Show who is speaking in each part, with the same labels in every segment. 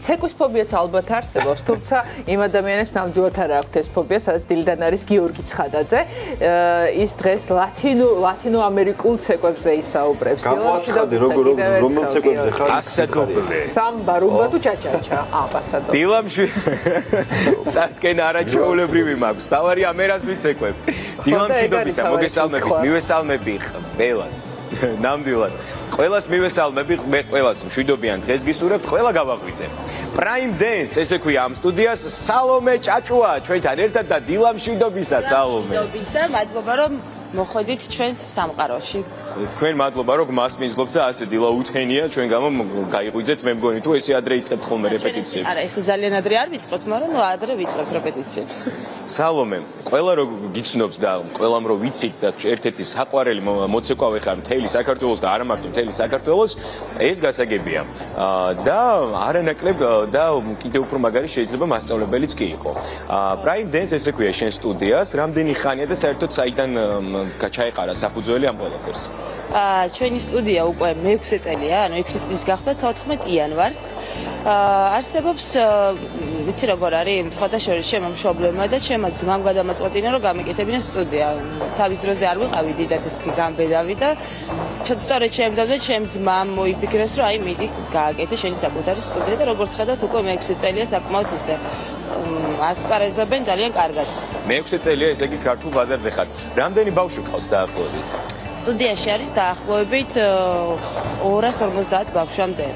Speaker 1: ცეკვის ფობიაც ალბათ არსებობს, თუმცა იმ ადამიანებს ნამდვილად არ აქვთ ეს ფობია, სადაც დილიდან არის გიორგი ცხადაძე. ის დღეს ლათინო ლათინო ამერიკულ ცეკვებზე ისაუბრებს.
Speaker 2: გამოვაცხადე როგორ რომელ ცეკვებზე ხარ?
Speaker 3: ასადობლე.
Speaker 1: სამბა, რუმბა თუ ჩაჩაჩა? აა, ასადობლე.
Speaker 3: დილამში წარკენ არაჩვეულებრივი მაქვს. დავარი ამერას ვიცეკვებ. დილამში დობისა, მოგესალმებით, მივესალმები ყველას. ნამდვილად. ყველას მივესალმები, მე ყველას მშვიდობიან დღეს გისურვებთ, ყველა გავაღვიძე. Prime Dance, ესე ქვია ამ სტუდიას სალომე ჭაჭუა, ჩვენთან ერთად და დილა მშვიდობისა სალომე.
Speaker 4: მშვიდობისა, მადლობა რომ მოხვედით ჩვენს სამყაროში.
Speaker 3: თქვენ მადლობა რომ გმასპინძლობთ და ასე დილა უთენია ჩვენ გამო გაიყვიძეთ მე მგონი თუ ესე ადრე იწყებთ ხოლმე რეპეტიციებს.
Speaker 4: არა, ეს ძალიან ადრე არ ვიწყებთ, მაგრამ ადრე ვიწყებთ რეპეტიციებს.
Speaker 3: სალომე, ყველა რო გიცნობს და ყველამ რო ვიცით და ერთ-ერთი საყვარელი მოცეკვავე ხარ მთელი საქართველოს და არა მარტო მთელი საქართველოს, ეს გასაგებია. და არანაკლებ და კიდევ უფრო მაგარი შეიძლება მასწავლებელიც კი იყო. Prime Dance ესე ქვია შენ სტუდიას, რამდენი ხანია და საერთოდ საიდან გაჩაიყარა საფუძველი ამ ყველაფერს?
Speaker 4: აა ჩვენი სტუდია უკვე მე-6 წელია, ანუ 6 წლის გახდა 14 იანვარს. აა არსებობს ვიცი როგორ არის, სხვადასხვა შემომშობლებმა და ჩემო ძმამ გადამაწყვეტინა რომ გამეკეთებინა სტუდია. თავის დროზე არ ვიყავი დიდად ესეთი გამბედავი და სწორედ შემდგომდა ჩემ ძმამ მოიფიქრეს რომ აი მიდი გააკეთე შენი საკუთარი სტუდია და როგორც ხედავთ უკვე მე-6 წელია საკმაოდ ისე ასპარეზობენ ძალიან კარგად.
Speaker 3: მე-6 წელია ესე იგი ქართულ ბაზარზე ხარ. რამდენი ბავშვი გყავთ დაახლოებით?
Speaker 4: სტუდიაში არის დაახლოებით 250 ბავშვამდე.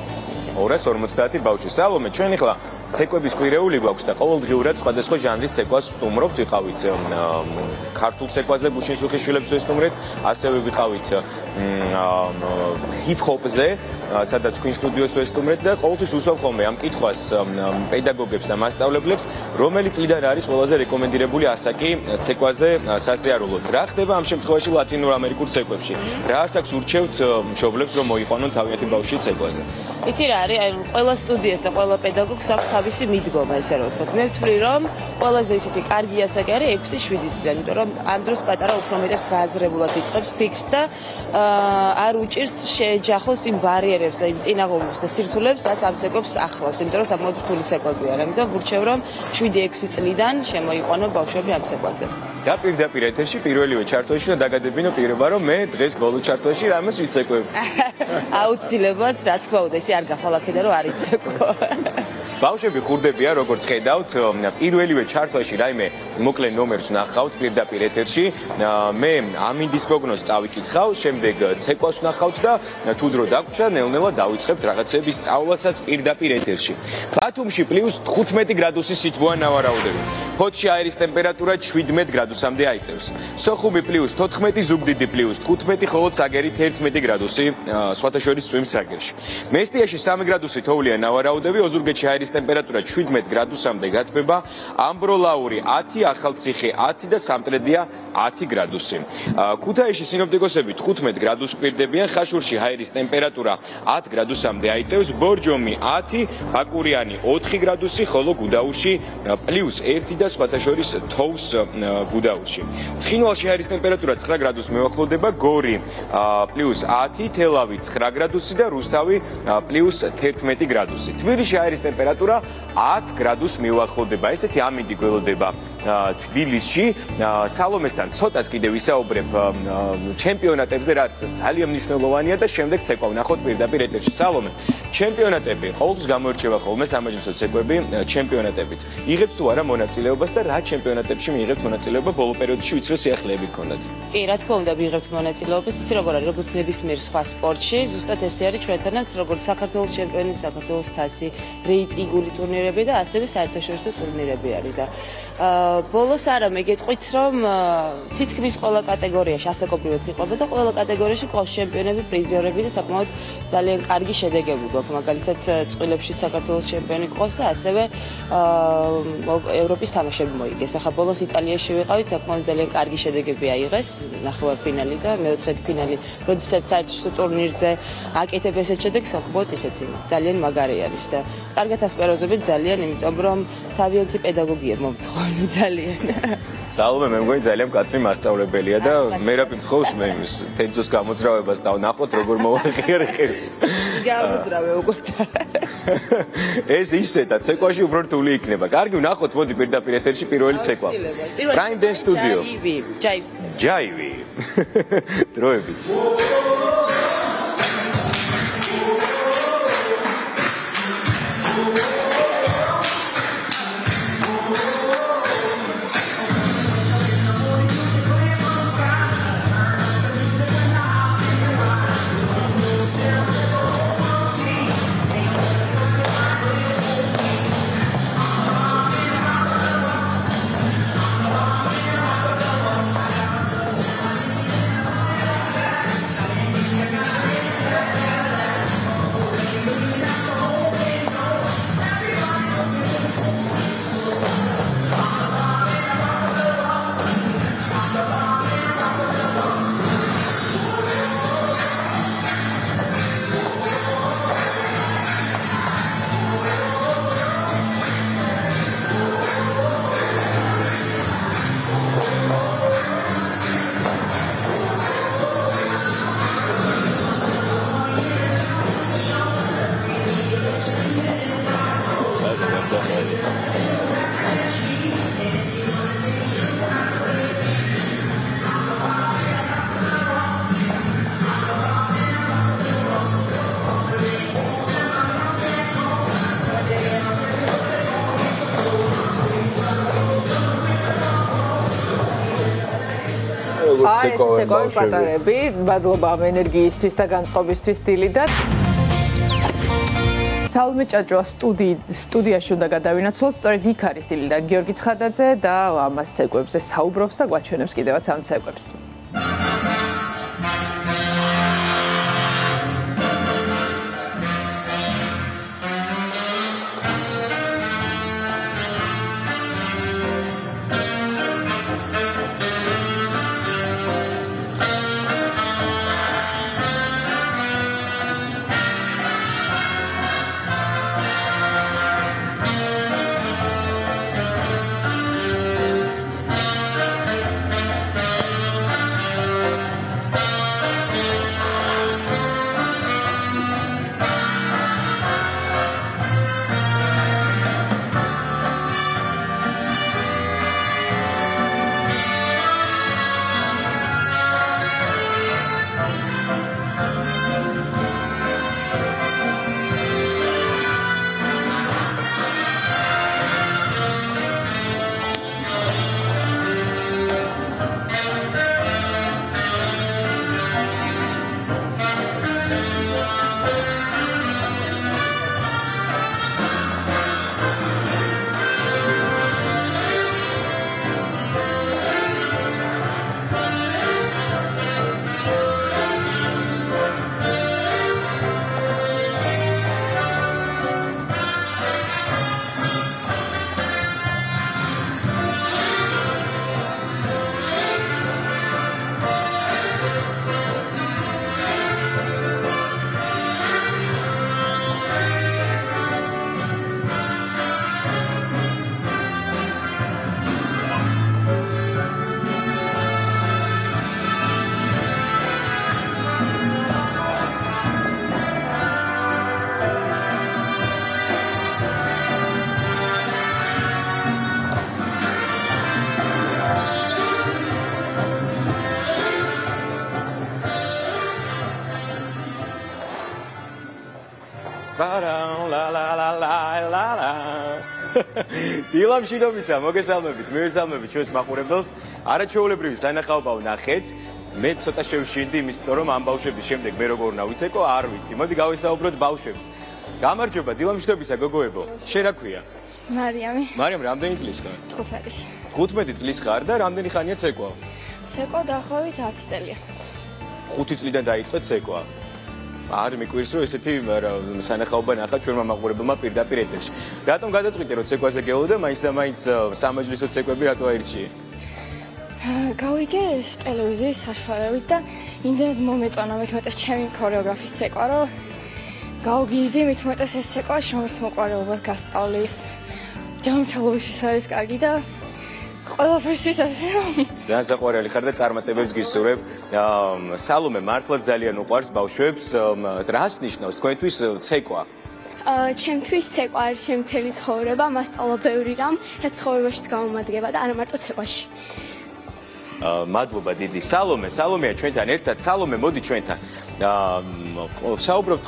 Speaker 3: 250 ბავშვი. სალომე, ჩვენ ახლა ცეკვების კვირეული გვაქვს და ყოველდღიურად სხვადასხვა ჟანრის ცეკვას ვსტუმრობთ, ვიყავით ქართულ ცეკვაზე გუშინ სუხიშვილებს ვესტუმრეთ, ასევე ვიყავით ჰიპ-ჰოპზე, სადაც Queen Studios ვესტუმრეთ და ყოველთვის უსვამ ხოლმე ამ კითხვას პედაგოგებს და მასწავლებლებს, რომელი წლიდან არის ყველაზე რეკომენდირებული ასაკი ცეკვაზე სასიარულოდ. რა ხდება ამ შემთხვევაში ლათინურ ამერიკულ ცეკვებში? რა ასაკს ურჩევთ მშობლებს რომ მოიყვანონ თავიანთი ბავშვი ცეკვაზე?
Speaker 4: იცი რა არის, აი ყველა სტუდიას და ყველა პედაგოგს აქვს თავისი მიდგომა, ესე რომ ვთქვათ. მე ვთვლი რომ ყველაზე ისეთი კარგი ასაკი არის 6-7 წლიანი, იმიტომ რომ ამ დროს პატარა უფრო მეტად გააზრებულად იწყებს ფიქრს და არ უჭირს შეეჯახოს იმ ბარიერებს და იმ წინაღობებს და სირთულებს, რაც ამ ცეკვებს ახლავს, იმიტომ რომ საკმაოდ რთული ცეკვები არის. ამიტომ ვურჩევ რომ 7-6 წლიდან შემოიყვანო ბავშვები ამ ცეკვაზე.
Speaker 3: და პირდაპირ ეთერში პირველივე ჩარტოში და დაგადებინო პირობა რომ მე დღეს ბოლო ჩარტოში რამეს ვიცეკვებ.
Speaker 4: აუცილებლად, რა თქმა უნდა, ისე არ გახვალაკე და რომ არ იცეკვო.
Speaker 3: ბავშვები ხურდებია როგორც ხედავთ პირველივე ჩარტოში რაიმე მოკლე ნომერს ნახავთ პირდაპირ ეთერში. მე ამინდის პროგნოზს წავიკითხავ შემდეგ ცეკვას ნახავთ და თუ დრო დაგვრჩა ნელ-ნელა დავიწყებთ რაღაცების სწავლასაც პირდაპირ ეთერში. ბათუმში +15 გრადუსი სითბოა ნავარაუდები ფოთში აირის ტემპერატურა 17 გრადუსამდე აიწევს სოხუმი +14 ზუგდიდი +15 ხოლო ცაგერით 11 გრადუსი სხვათა შორის წვიმს ცაგერში მესტიაში 3 გრადუსი თოვლია ნავარაუდები ოზურგეთში აირის ტემპერატურა 17 გრადუსამდე გათბება, ამბროლაური 10, ახალციხე 10 და სამტრედია 10 გრადუსი. ქუთაისში სინოპტიკოსები 15 გრადუს კვირდებიან, ხაშურში ჰაერის ტემპერატურა 10 გრადუსამდე აიწევს, ბორჯომი 10, ბაკურიანი 4 გრადუსი, ხოლო გუდაუში +1 და სხვათა შორის თოვს გუდაუში. ცხინვალში ჰაერის ტემპერატურა 9 გრადუს მეუახლოვდება, გორი +10, თელავი 9 გრადუსი და რუსთავი +11 გრადუსი. თბილისში ჰაერის ტემპერატურა ტემპერატურა 10 გრადუს მიუახლოვდება. ესეთი ამინდი გველოდება თბილისში. სალომესთან ცოტას კიდე ვისაუბრებ ჩემპიონატებზე, რაც ძალიან მნიშვნელოვანია და შემდეგ ცეკვა ვნახოთ პირდაპირ ეთერში. სალომე, ჩემპიონატები ყოველთვის გამოირჩევა ხოლმე სამაჯნოსო ცეკვები ჩემპიონატებით. იღებთ თუ არა მონაწილეობას და რა ჩემპიონატებში მიიღებთ მონაწილეობა ბოლო პერიოდში ვიცი რომ სიახლეები გქონდათ.
Speaker 4: კი, რა თქმა უნდა, მიიღებთ მონაწილეობას, ისე როგორ არის, როგორც ნებისმიერ სხვა სპორტში, ზუსტად ესე არის ჩვენთანაც, როგორც საქართველოს ჩემპიონი, საქართველოს თასი, რეიტინგი ლიგური ტურნირები და ასევე საერთაშორისო ტურნირები არის და აა ბოლოს არა მეგეთყვით რომ თითქმის ყველა კატეგორიაში ასაკობრივად იყვება და ყველა კატეგორიაში ყავს ჩემპიონები, პრიზიორები და საკმაოდ ძალიან კარგი შედეგები გვაქვს მაგალითად წყვილებში საქართველოს ჩემპიონი ყავს და ასევე აა ევროპის თამაშები მოიგეს. ახლა ბოლოს იტალიაში ვიყავით, საკმაოდ ძალიან კარგი შედეგები აიღეს, ნახევარფინალი და მეოთხედი ფინალი. როდესაც საერთაშორისო ტურნირზე აკეთებ ესეთ შედეგს, საკმაოდ ისეთი ძალიან მაგარი არის და კარგად ასპარეზობ ვასპაროზობთ ძალიან, იმიტომ რომ თავიანთი პედაგოგია მომთხოვნა ძალიან.
Speaker 3: სალომე, მე მგონი ძალიან კაცი მასწავლებელია და მე რა მითხავს მე იმის თენძოს გამოძრავებას და ნახოთ როგორ მოვაღიარე.
Speaker 4: გაამოძრავე უკვე.
Speaker 3: ეს ისეთა ცეკვაში უფრო რთული იქნება. კარგი, ვნახოთ, მოდი პირდაპირ ეთერში პირველი ცეკვა. Prime Dance Studio.
Speaker 4: ჯაივი. ჯაივი.
Speaker 3: დროებით.
Speaker 1: აი ეს ცეკვავი პატარები, მადლობა ამ ენერგიისთვის და განწყობისთვის დილიდან. სალმე ჭაჭვა სტუდიის სტუდიაში უნდა გადავინაცვლოთ, სწორედ იქ არის დილიდან გიორგი ცხადაძე და ამას ცეკვებზე საუბრობს და გვაჩვენებს კიდევაც ამ ცეკვებს. დილამშვიდობისა, მოგესალმებით, მივესალმებით ჩვენს მაყურებელს. არაჩვეულებრივი სანახაობა ვნახეთ. მე ცოტა შევშინდი იმის თქო რომ ამ ბავშვების შემდეგ მე როგორ უნდა ვიცეკო, არ ვიცი. მოდი გავესაუბროთ ბავშვებს. გამარჯობა, დილამშვიდობისა, გოგოებო. შენ რა ქვია?
Speaker 5: მარიამი.
Speaker 3: მარიამ, რამდენი წლის ხარ?
Speaker 5: 5 წლის.
Speaker 3: 15 წლის ხარ და რამდენი ხანია ცეკვა?
Speaker 5: ცეკვა დაახლოებით 10 წელია.
Speaker 3: 5 წლიდან დაიწყე ცეკვა. არ მიკვირს რომ ესეთი სანახაობა ნახა ჩვენმა მაყურებელმა პირდაპირ ეთერში. რატომ გადაწყვიტე რომ ცეკვაზე გეულოდე, მაინც და მაინც სამაჯლისო ცეკვები რატო აირჩიე?
Speaker 5: გავიგე ტელევიზიის საშუალებით და იმდენად მომეწონა მე თვითონ ჩემი ქორეოგრაფის ცეკვა, რომ გავგიზდი მე თვითონ ეს ცეკვა შრომის მოყარეობას გასწავლის. ჯანმრთელობის არის კარგი და ყველაფერთვის ასე.
Speaker 3: ძალიან საყვარელი ხარ და წარმატებებს გისურვებ. სალომე მართლა ძალიან უყვარს ბავშვებს. რას ნიშნავს თქვენთვის ცეკვა?
Speaker 5: აა ჩემთვის ცეკვა არის ჩემი მთელი ცხოვრება, მასწავლა ბევრი რამ, რაც ცხოვრებაშიც გამომადგება და არა მარტო ცეკვაში.
Speaker 3: მადლობა დიდი. სალომე სალომეა ჩვენთან ერთად. სალომე მოდი ჩვენთან. საუბრობთ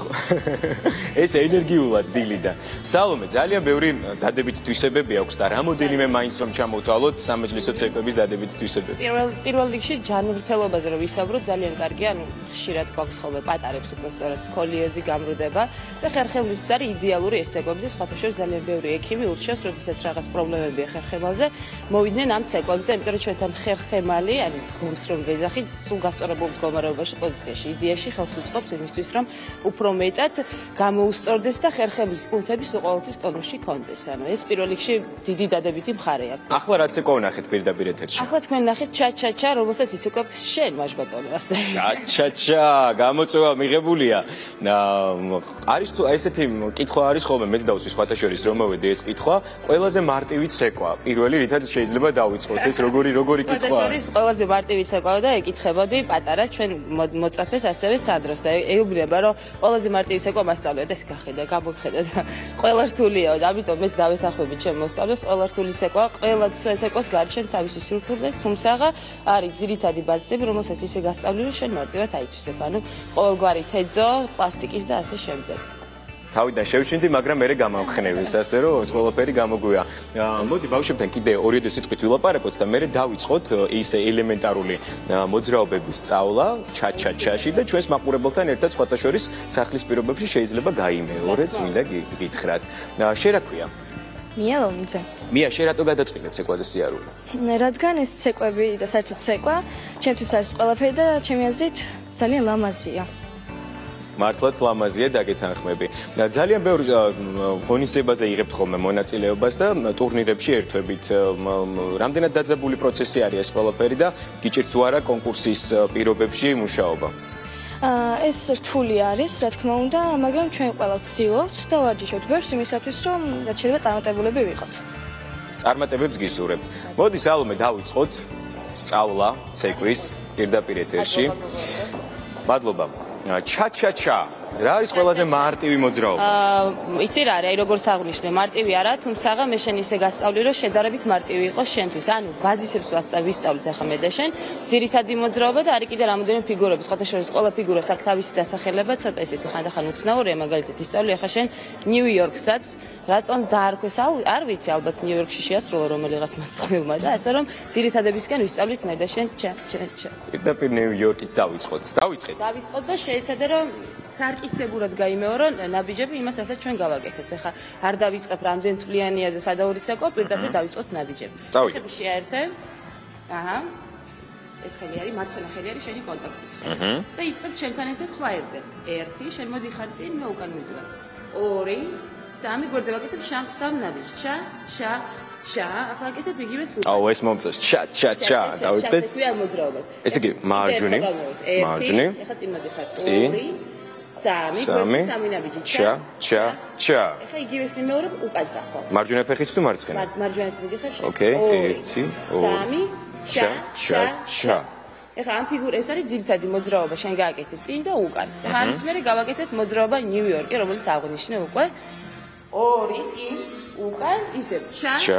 Speaker 3: ეს ენერგიულად დილიდა. სალომე ძალიან ბევრი დადებითი თვისებები აქვს და რამოდენიმე მაინც რომ ჩამოვთვალოთ სამეჯლისო ცეკვების დადებითი თვისებები?
Speaker 4: პირველ პირველ რიგში ჯანმრთელობაზე რომ ვისაუბროთ ძალიან კარგია ანუ ხშირად გვაქვს ხოლმე პატარებს უფრო სწორად სკოლიოზი გამრუდება და ხერხემლისთვის არის იდეალური ეს ცეკვები და სხვათა შორის ძალიან ბევრი ექიმი ურჩევს როდესაც რაღაც პრობლემებია ხერხემალზე მოვიდნენ ამ ცეკვებზე იმიტომ რომ ჩვენთან ხერხემალი ანუ დგომს რომ ვეძახით სულ გასწორებულ მდგომარეობაში პოზიციაში იდეაში ხელს უწყობს იმისთვის, რომ უფრო მეტად გამოუსწორდეს და ხერხემლის კუნთების უყოველთვის ტონუსში კონდეს. ანუ ეს პირველ რიგში დიდი დადებითი მხარეა.
Speaker 3: ახლა რაც ეკო ნახეთ პირდაპირ ეთერში.
Speaker 4: ახლა თქვენ ნახეთ ჩა-ჩა-ჩა, რომელსაც ისეკო შენ მაჟბატონო ასე.
Speaker 3: ჩა-ჩა-ჩა, გამოწვევა მიღებულია. არის თუ ესეთი კითხვა არის ხოლმე მეც დავსვი სხვათა შორის რომ მოვედი ეს კითხვა, ყველაზე მარტივი ცეკვა. პირველი რითაც შეიძლება დავიწყოთ ეს როგორი როგორი კითხვა.
Speaker 4: შორის ყველაზე მარტივი ცეკვა და ეკითხებოდი პატარა ჩვენ მოწაფეს ასევე სადროს და ეუბნება რომ ყველაზე მარტივი ცეკვა მასწავლია და ეს გახედა გამოხედა და ყველა რთულია. და ამიტომ მეც დავეთანხმები ჩემ მოსწავლეს ყველა რთული ცეკვა ყველა ცეკვას გარჩენ თავისი სრუთულე თუმცა არის ძირითადი ბაზები რომელსაც ისე გასწავლილი შენ მარტივად აითვისებ. ანუ ყოველგვარი თეძო პლასტიკის და ასე შემდეგ
Speaker 3: თავიდან შევჩინდი, მაგრამ მე გამამხნევის, ასე რომ ეს ყველაფერი გამოგვია. მოდი ბავშვებთან კიდე ორიოდე სიტყვით ვილაპარაკოთ და მე დავიწყოთ ის ელემენტარული მოძრაობების სწავლა ჩაჩაჩაში და ჩვენს მაყურებელთან ერთად სხვათა შორის სახლის პირობებში შეიძლება გაიმეორეთ, მინდა გითხრათ. შე რა ქვია?
Speaker 5: მია ლომიძე.
Speaker 3: მია, შე რატო გადაწყვიტე ცეკვაზე სიარული?
Speaker 5: რადგან ეს ცეკვები და საერთოდ ცეკვა ჩემთვის არის ყველაფერი და ჩემი აზრით ძალიან ლამაზია.
Speaker 3: მართლაც ლამაზია დაგეთანხმები. ძალიან ბევრი ღონისძიებაზე იღებთ ხოლმე მონაწილეობას და ტურნირებში ერთვებით. რამდენად დაძაბული პროცესი არის ეს ყველაფერი და გიჭირთ თუ არა კონკურსის პირობებში მუშაობა?
Speaker 5: ეს რთული არის, რა თქმა უნდა, მაგრამ ჩვენ ყველა ვცდილობთ და ვარჯიშობთ ბევრს იმისათვის, რომ რაც შეიძლება წარმატებულები ვიყოთ.
Speaker 3: წარმატებებს გისურვებ. მოდი სალომე დავიწყოთ სწავლა ცეკვის პირდაპირ ეთერში. მადლობა. ჩა-ჩა-ჩა რა არის ყველაზე მარტივი მოძრაობა?
Speaker 4: აა, იცი რა არის, აი როგორ საღნიშნე, მარტივი არა, თუმცა მე შენ ისე გასწავლი, რომ შედარებით მარტივი იყოს შენთვის. ანუ ბაზისებს ვასწავლით ახლა მე და შენ, ძირითადი მოძრაობა და არის კიდე რამოდენიმე ფიგურები, სხვათა შორის ყველა ფიგურას აქვს თავისი დასახელება, ცოტა ისეთი ხანდახან უცნაურია, მაგალითად ისწავლი ახლა შენ ნიუ-იორკსაც, რატომ დაარქვეს, არ ვიცი, ალბათ ნიუ-იორკში შეასრულა რომელიღაც მასხვილმა და ასე რომ ძირითადებისგან ვისწავლით მე და შენ, ჩა, ჩა, ჩა.
Speaker 3: პირდაპირ ნიუ-იორკით დავიწყოთ. დავიწყეთ.
Speaker 4: დავიწყოთ და შეეცადე რომ სარკისებურად გაიმეორო ნაბიჯები იმას რასაც ჩვენ გავაკეთებთ. ახლა არ დავიწყებ რამდენ თვლიანია და სადაური ცეკვა, პირდაპირ დავიწყოთ ნაბიჯები.
Speaker 3: წავიდე.
Speaker 4: შეერთე. აჰა. ეს ხელი არის მარცხენა ხელი არის შენი კონტაქტის ხელი. და იწყებ ჩემთან ერთად ხვაერზე. 1 შენ მოდი ხარ წინ, მე უკან მიდივარ. 2 3 გვერდზე ვაკეთებ შამ სამ ნაბიჯს. ჩა, ჩა, ჩა, ახლა გაკეთებ იგივე სულ.
Speaker 3: აუ, ეს მომწონს. ჩა, ჩა, ჩა, დავიწყეთ.
Speaker 4: ეს ქვია მოძრაობას.
Speaker 3: ესე იგი, მარჯვნი. მარჯვნი.
Speaker 4: ახლა წინ მოდი ხარ.
Speaker 3: 2
Speaker 4: სამი, სამი, სამი ნაბიჯი.
Speaker 3: ჩა, ჩა, ჩა.
Speaker 4: ეხა იგივე სიმეორებ უკან წახვალ.
Speaker 3: მარჯვენა ფეხით თუ მარცხენა?
Speaker 4: მარჯვენა ფეხით ხარ შე.
Speaker 3: ოკეი, 1, 2,
Speaker 4: სამი, ჩა, ჩა, ჩა. ეხა ამ ფიგურებს არის ძირითადი მოძრაობა, შენ გააკეთე წინ და უკან. ეხა ამის მერე გავაკეთეთ მოძრაობა ნიუ-იორკი, რომელიც აღნიშნე უკვე. 2 წინ უკან ისე ჩა ჩა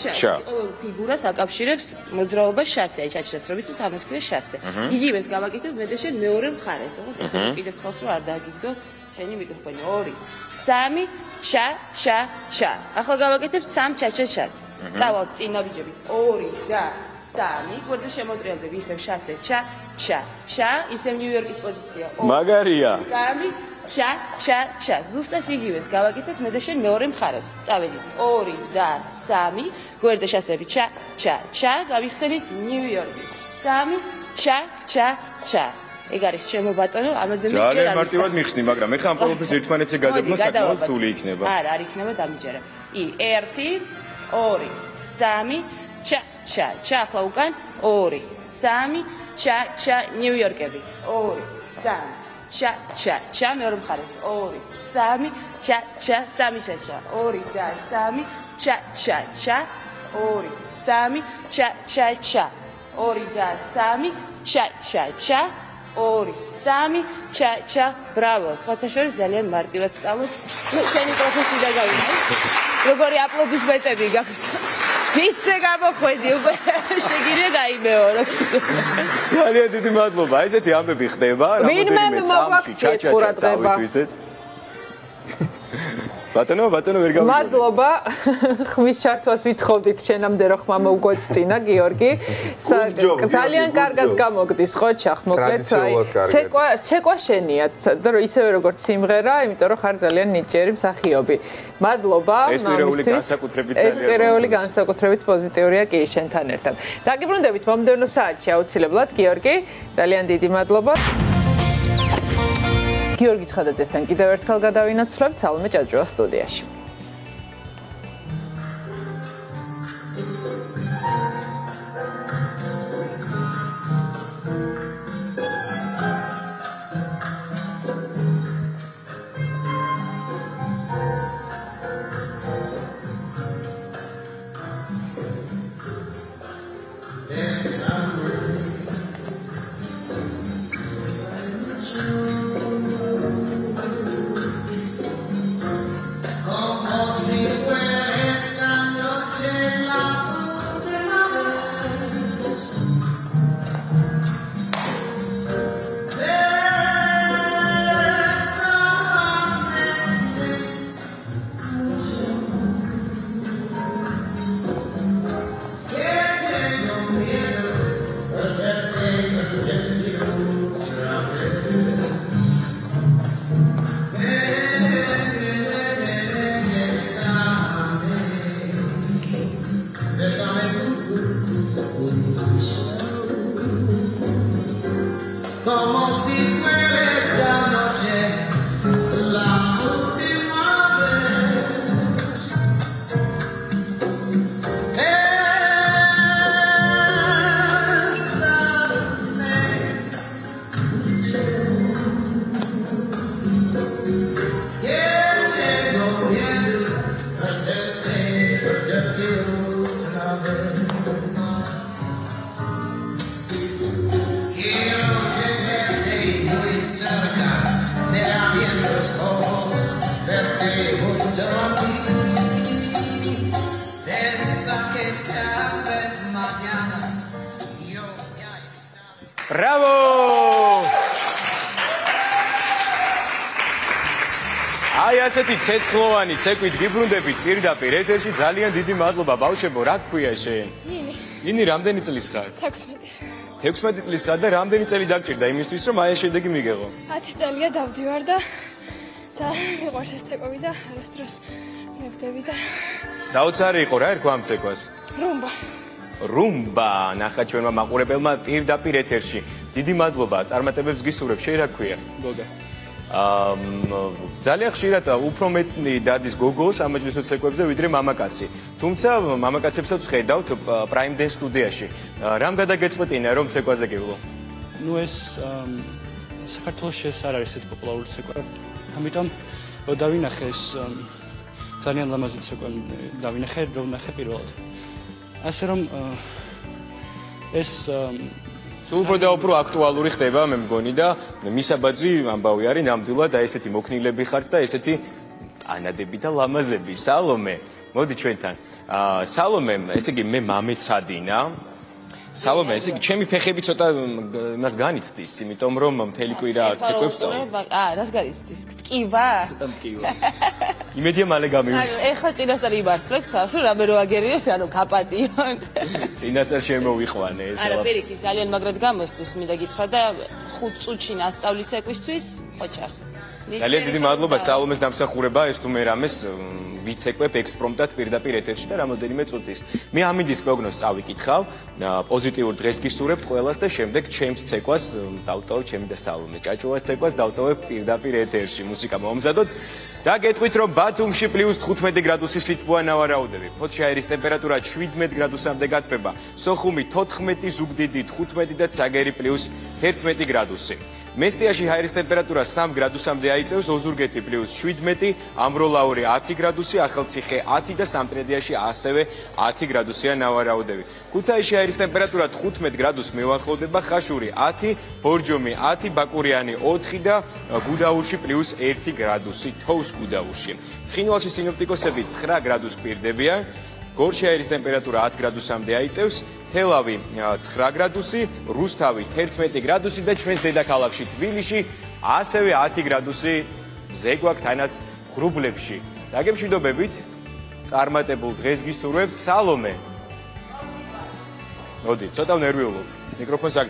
Speaker 4: ჩა ყოველ ფიგურას აკავშირებს მოძრაობა შასე აი ჩაჩასრობით თუ თამას ქვია შასე იგივეს გავაკეთებ მე და შენ მეორე მხარეს ხო ესე კიდევ ხელს რო არ დააგიგდო შენი მიკროფონი 2 3 ჩა ჩა ჩა. ახლა გავაკეთებ სამ ჩა ჩა ჩას. წავალ წინაბიჯები 2 და სამი. გვერდზე შემოტრიალდები ისევ შასე ჩა ჩა ჩა. ისევ ნიუ-იორკის პოზიცია
Speaker 3: მაგარია.
Speaker 4: სამი ჩა ჩა ჩა. ზუსტად იგივეს. გავაკეთეთ მე და შენ მეორე მხარეს. წავედით. 2 და 3 გვერდზე შასები ჩა ჩა ჩა. გავიხსენით ნიუ-იორკი 3 ჩა ჩა ჩა. ეგ არის ჩემო ბატონო ამაზე მე ჯერ
Speaker 3: არის მარტივად მიხსნი მაგრამ ეხლა ამ პროფეს ერთმანეთზე გადაგმო საკმაოდ რთული იქნება.
Speaker 4: არა არ იქნება დამიჯერა ი 1 2 3 ჩა ჩა. ჩა ახლა უკან. 2 3 ჩა ჩა ნიუ-იორკები 2 3 ჩა ჩა ჩა მეორე მხარეს. 2 3 ჩა ჩა სამი ჩა ჩა. 2 და 3 ჩა ჩა ჩა. 2 3 ჩა ჩა ჩა. 2 და 3 ჩა ჩა ჩა. 2 3 ჩა ჩა. ბრავო სხვათა შორის ძალიან მარტივად სწავლობ. შენი პროფესია დაგავინა როგორი აპლოდისმენტები გაქვს ისე გამოხვედი უკვე შეგირე გაიმეო რა
Speaker 3: ძალიან დიდი მადლობა. ესეთი ამბები ხდება
Speaker 6: რამოდენიმე წამში ჩაჩა ჩა
Speaker 3: ბატონო, ბატონო ვერ გავიგე.
Speaker 6: მადლობა. ხმის ჩართვას ვითხოვდით შენამდე რო ხმა მოგვეწტინა, გიორგი. ძალიან კარგად გამოგდის, ხო, ჩახ, მოკლედ. ცეკვა, ცეკვა შენია, ისევე როგორც სიმღერა, იმიტომ რომ ხარ ძალიან ნიჭიერი მსახიობი. მადლობა.
Speaker 3: ეს პირეული განსაკუთრებით ძალიან
Speaker 6: ეს პირეული განსაკუთრებით პოზიტიურია კი შენთან ერთად. დაგიბრუნდებით მომდევნო საათში აუცილებლად, გიორგი. ძალიან დიდი მადლობა. გიორგი ცხადაძესთან კიდევ ერთხელ გადავინაცვლებთ სალომე ჭაჭუას სტუდიაში. Yes, I'm.
Speaker 3: ასეთი ცეცხლოვანი ცეკვით გიბრუნდებით პირდაპირ ეთერში ძალიან დიდი მადლობა. ბავშვებო რა გქვია შენ? ნინი. ნინი რამდენი წლის ხარ?
Speaker 5: 16
Speaker 3: 16 წლის ხარ და რამდენი წელი დაგჭირდა იმისთვის რომ აი ეს შედეგი მიგეღო?
Speaker 5: 10 წელია დავდივარ და მიყვარს ეს ცეკვები და არასდროს მეგდები და
Speaker 3: საოცარი იყო რა ერქვა ამ ცეკვას
Speaker 5: რუმბა
Speaker 3: რუმბა ნახა ჩვენმა მაყურებელმა პირდაპირ ეთერში დიდი მადლობა წარმატებებს გისურვებ შენ რა გქვია
Speaker 7: გოგა
Speaker 3: ძალიან ხშირად უფრო მეტი დადის გოგოს ამაჯლისო ცეკვებზე ვიდრე მამაკაცი. თუმცა მამაკაცებსაც ხედავთ Prime Dance სტუდიაში. რამ გადაგეწყვეტინა რომ ცეკვაზე გივლო?
Speaker 7: ნუ ეს საქართველოს ეს არ არის ესეთი პოპულარული ცეკვა. ამიტომ დავინახე ეს ძალიან ლამაზი ცეკვა დავინახე რომ ნახე პირველად. ასე რომ ეს
Speaker 3: სულ უფრო და უფრო აქტუალური ხდება მე მგონი და მისაბაძი ამბავი არის ნამდვილად და ესეთი მოქნილები ხართ და ესეთი ანადები და ლამაზები. სალომე მოდი ჩვენთან. აა სალომე ესე იგი მე მამეცადინა სალომე, ესე იგი, ჩემი ფეხები ცოტა იმას განიცდის, იმიტომ რომ მთელი კვირა ცეკვებს წავ.
Speaker 4: აა, რას განიცდის? ტკივა?
Speaker 3: ცოტა ტკივა. იმედია მალე გამივის.
Speaker 4: აი, ეხლა წინასწარ იმართლებ თავს, რომ რამე რო აგერიოს, ანუ კაპატიონ.
Speaker 3: წინასწარ შემოვიყვანე ეს.
Speaker 4: არა, პირიქით, ძალიან მაგრად გამოსთვის, მინდა გითხრა და 5 წუთში ნასწავლი ცეკვისთვის, ხოჭახ.
Speaker 3: ძალიან დიდი მადლობა სალომეს დამსახურება ეს თუ მე რამეს ვიცეკვებ ექსპრომტად პირდაპირ ეთერში და რამოდენიმე წუთის. მე ამინდის პროგნოზს წავიკითხავ, პოზიტიურ დღეს გისურვებთ ყველას და შემდეგ ჩემს ცეკვას დავტოვებ ჩემი და სალომე ჭაჭუას ცეკვას დავტოვებ პირდაპირ ეთერში. მუსიკა მომზადოთ და გეტყვით რომ ბათუმში +15 გრადუსი სითბოა ნავარაუდები. ფოთშაირის ტემპერატურა 17 გრადუსამდე გათბება. სოხუმი 14 ზუგდიდი 15 და ცაგერი 11 გრადუსი. მესტიაში ჰაერის ტემპერატურა 3 გრადუსამდე აიწევს, ოზურგეთი +17, ამბროლაური 10 გრადუსი, ახალციხე 10 და სამტრედიაში ასევე 10 გრადუსია ნავარაუდები. ქუთაისში ჰაერის ტემპერატურა 15 გრადუს მევახლოვდება, ხაშური 10, ბორჯომი 10, ბაკურიანი 4 და გუდაურში +1 გრადუსი თოვს გუდაურში. ცხინვალში სინოპტიკოსები 9 გრადუს კვირდებიან. გორში აირის ტემპერატურა 10 გრადუსამდე აიწევს, თელავი 9 გრადუსი, რუსთავი 11 გრადუსი და ჩვენს დედაქალაქში თბილისში ასევე 10 გრადუსი ზეგვაქ თანაც გრუბლებში. დაგემშვიდობებით წარმატებულ დღეს გისურვებთ სალომე. მოდი, ცოტა ნერვიულობ. მიკროფონს აქ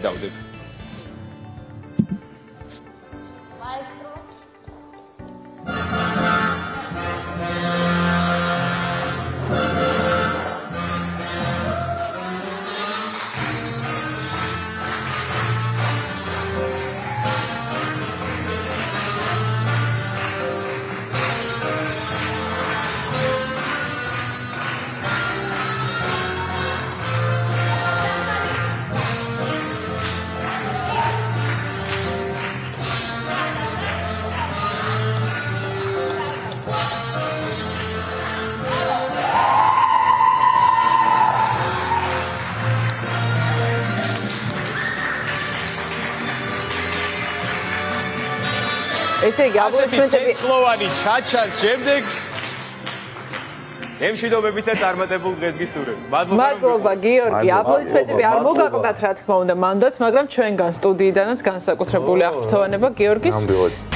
Speaker 6: ესე იგი აპლოდისმენტები
Speaker 3: ცხოვანი ჩაჩას შემდეგ ემშვიდობებით და წარმატებულ დღეს გისურვებთ.
Speaker 6: მადლობა. მადლობა გიორგი, აპლოდისმენტები არ მოგაკლდათ რა თქმა უნდა მანდაც, მაგრამ ჩვენგან სტუდიიდანაც განსაკუთრებული აღფრთოვანება გიორგის.